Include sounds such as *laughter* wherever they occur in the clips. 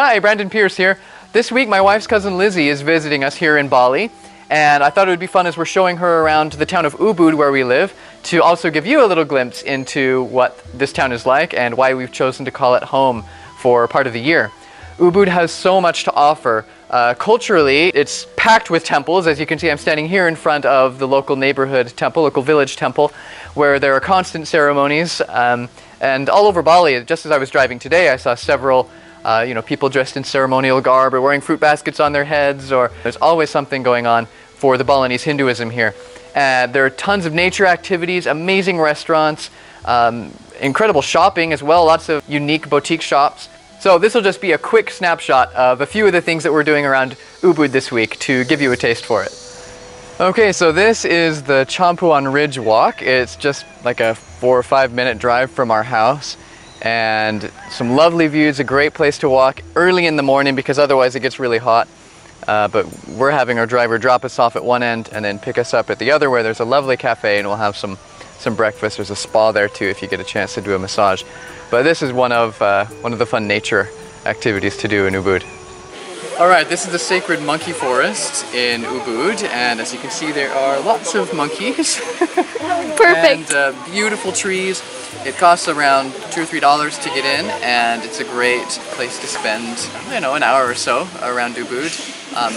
Hi, Brandon Pearce here. This week, my wife's cousin Lizzie is visiting us here in Bali, and I thought it would be fun as we're showing her around the town of Ubud where we live to also give you a little glimpse into what this town is like and why we've chosen to call it home for part of the year. Ubud has so much to offer. Uh, culturally, it's packed with temples. As you can see, I'm standing here in front of the local neighborhood temple, local village temple, where there are constant ceremonies. Um, and all over Bali, just as I was driving today, I saw several uh, you know, people dressed in ceremonial garb or wearing fruit baskets on their heads, or there's always something going on for the Balinese Hinduism here. Uh, there are tons of nature activities, amazing restaurants, um, incredible shopping as well, lots of unique boutique shops. So this will just be a quick snapshot of a few of the things that we're doing around Ubud this week to give you a taste for it. Okay, so this is the Campuhan Ridge Walk. It's just like a four or five minute drive from our house and some lovely views, a great place to walk early in the morning because otherwise it gets really hot. Uh, but we're having our driver drop us off at one end and then pick us up at the other where there's a lovely cafe and we'll have some, some breakfast. There's a spa there too if you get a chance to do a massage. But this is one of, uh, one of the fun nature activities to do in Ubud. All right, this is the Sacred Monkey Forest in Ubud, and as you can see, there are lots of monkeys. *laughs* Perfect. and uh, beautiful trees. It costs around two or three dollars to get in, and it's a great place to spend, you know, an hour or so around Ubud. Um,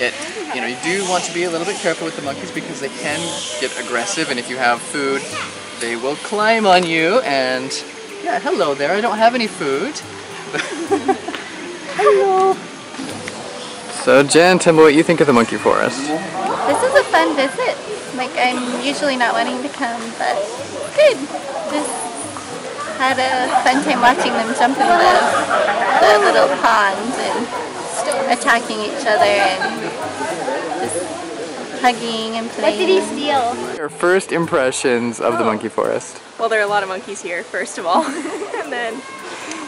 it, you know, you do want to be a little bit careful with the monkeys because they can get aggressive, and if you have food, they will climb on you. And yeah, hello there. I don't have any food. *laughs* hello. So Jen, tell me what you think of the monkey forest. This is a fun visit. Like I'm usually not wanting to come, but good. Just had a fun time watching them jump in the, the little ponds and attacking each other and just hugging and playing. What did he steal? Your first impressions of the monkey forest. Well, there are a lot of monkeys here, first of all. *laughs* and then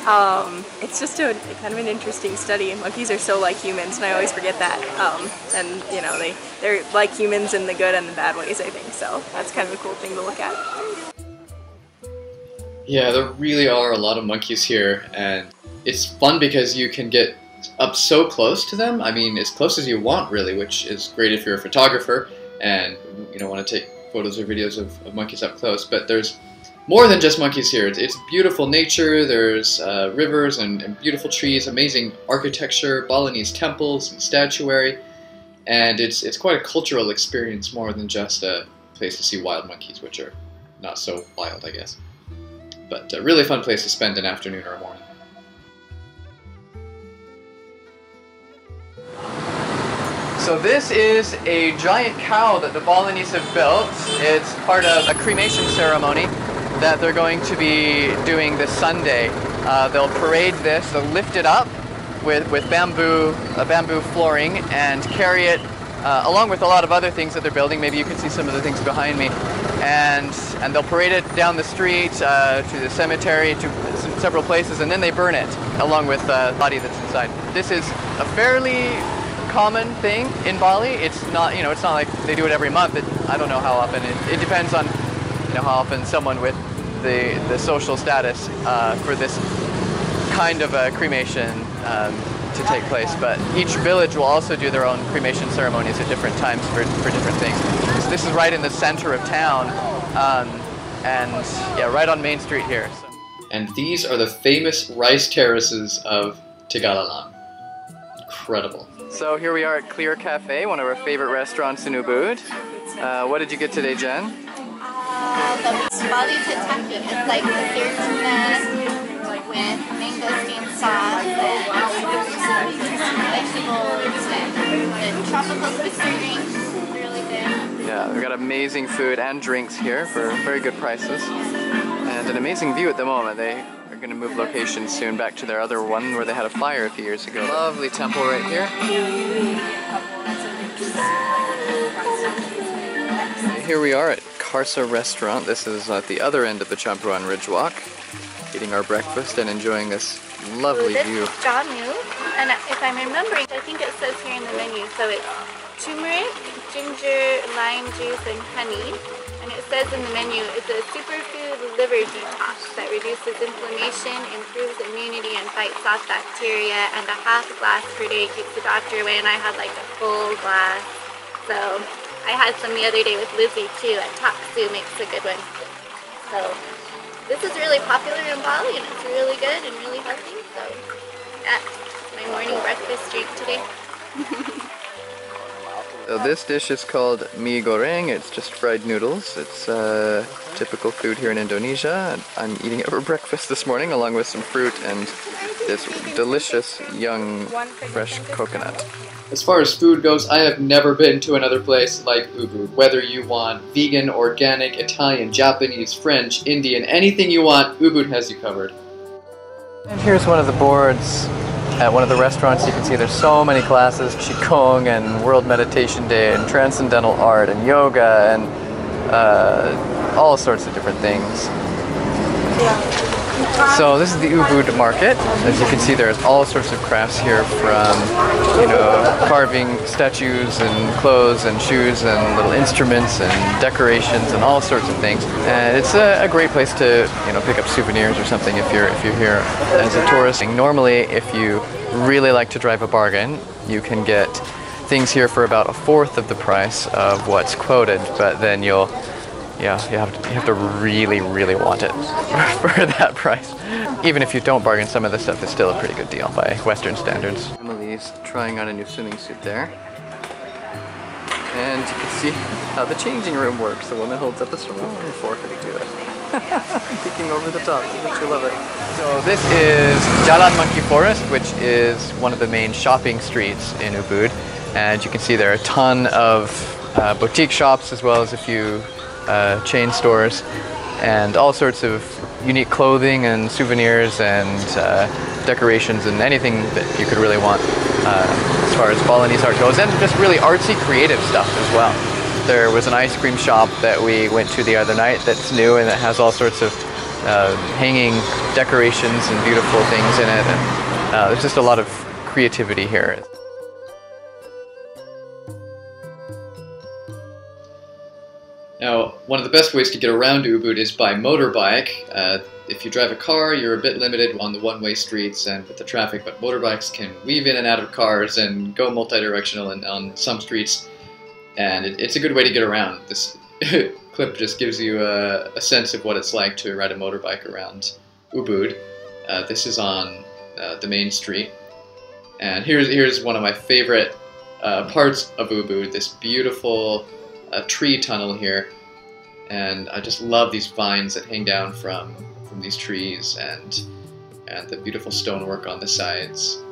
um, it's just a kind of an interesting study. Monkeys are so like humans, and I always forget that. Um, and you know, they they're like humans in the good and the bad ways. I think so. That's kind of a cool thing to look at. Yeah, there really are a lot of monkeys here, and it's fun because you can get up so close to them. I mean, as close as you want, really, which is great if you're a photographer and you know want to take photos or videos of, of monkeys up close. But there's more than just monkeys here. It's, it's beautiful nature, there's uh, rivers and, and, beautiful trees, amazing architecture, Balinese temples and statuary, and it's, it's quite a cultural experience more than just a place to see wild monkeys, which are not so wild, I guess. But a really fun place to spend an afternoon or a morning. So this is a giant cow that the Balinese have built. It's part of a cremation ceremony that they're going to be doing this Sunday. Uh, they'll parade this, they'll lift it up with, with bamboo, uh, bamboo flooring and carry it uh, along with a lot of other things that they're building. Maybe you can see some of the things behind me. And, and they'll parade it down the street uh, to the cemetery, to several places, and then they burn it along with the body that's inside. This is a fairly common thing in Bali. It's not, you know, it's not like they do it every month. It, I don't know how often. It, it depends on know how often someone with the, the social status uh, for this kind of a cremation um, to take place. But each village will also do their own cremation ceremonies at different times for, for different things. So this is right in the center of town um, and yeah, right on Main Street here. So. And these are the famous rice terraces of Tegalalang. Incredible. So here we are at Clear Cafe, one of our favorite restaurants in Ubud. Uh, what did you get today, Jen? the Bali tataki. It's like seared tuna with mangosteen sauce and vegetables and tropical Swiss drink. Yeah, we've got amazing food and drinks here for very good prices. And an amazing view at the moment. They are going to move location soon back to their other one where they had a fire a few years ago. Lovely temple right here. Here we are at Karsa restaurant. This is at the other end of the Campuhan Ridge Walk. Eating our breakfast and enjoying this lovely this view. This is and if I'm remembering, I think it says here in the menu, so it's turmeric, ginger, lime juice, and honey. And it says in the menu, it's a superfood liver detox that reduces inflammation, improves immunity, and fights off bacteria. And a half glass per day keeps the doctor away. And I had like a full glass. So I had some the other day with Lizzie too. And Taksu makes a good one. So this is really popular in Bali, and it's really good and really healthy. So that's my morning breakfast drink today. *laughs* So this dish is called mie goreng. It's just fried noodles. It's uh, typical food here in Indonesia. I'm eating it for *laughs* breakfast this morning along with some fruit and this delicious young fresh coconut. As far as food goes, I have never been to another place like Ubud. Whether you want vegan, organic, Italian, Japanese, French, Indian, anything you want, Ubud has you covered. And here's one of the boards at one of the restaurants. You can see there's so many classes, Qigong and World Meditation Day and Transcendental Art and Yoga and uh, all sorts of different things. So this is the Ubud market. As you can see, there's all sorts of crafts here from, you know, carving statues and clothes and shoes and little instruments and decorations and all sorts of things. And it's a, a great place to, you know, pick up souvenirs or something if you're if you're here as a tourist. Normally, if you really like to drive a bargain, you can get things here for about a fourth of the price of what's quoted, but then you'll yeah, you have to, you have to really, really want it *laughs* for that price. Even if you don't bargain, some of the stuff is still a pretty good deal by Western standards. Emily's trying on a new swimming suit there. And you can see how the changing room works. The woman holds up the swimming and forfeiting to it. *laughs* Peeking over the top. Don't you love it? So this is Jalan Monkey Forest, which is one of the main shopping streets in Ubud. And you can see there are a ton of uh, boutique shops as well as a few uh, chain stores and all sorts of unique clothing and souvenirs and uh, decorations and anything that you could really want uh, as far as Balinese art goes and just really artsy creative stuff as well. There was an ice cream shop that we went to the other night that's new and that has all sorts of uh, hanging decorations and beautiful things in it and uh, there's just a lot of creativity here. One of the best ways to get around Ubud is by motorbike. Uh, if you drive a car, you're a bit limited on the one-way streets and with the traffic, but motorbikes can weave in and out of cars and go multi-directional on some streets, and it, it's a good way to get around. This *laughs* clip just gives you a, a, sense of what it's like to ride a motorbike around Ubud. Uh, this is on uh, the main street, and here's here's one of my favorite uh, parts of Ubud. This beautiful a tree tunnel here, and I just love these vines that hang down from from these trees and and the beautiful stonework on the sides.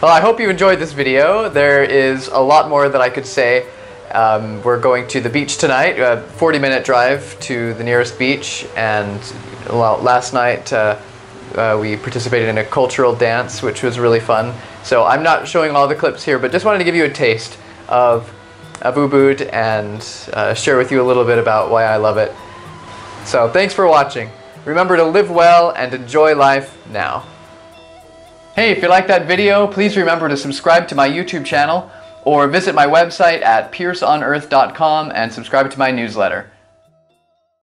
Well, I hope you enjoyed this video. There is a lot more that I could say. Um, we're going to the beach tonight, a 40 minute drive to the nearest beach, and last night uh, uh, we participated in a cultural dance, which was really fun. So I'm not showing all the clips here, but just wanted to give you a taste of, of Ubud and uh, share with you a little bit about why I love it. So thanks for watching. Remember to live well and enjoy life now. Hey, if you like that video, please remember to subscribe to my YouTube channel or visit my website at pearceonearth.com and subscribe to my newsletter.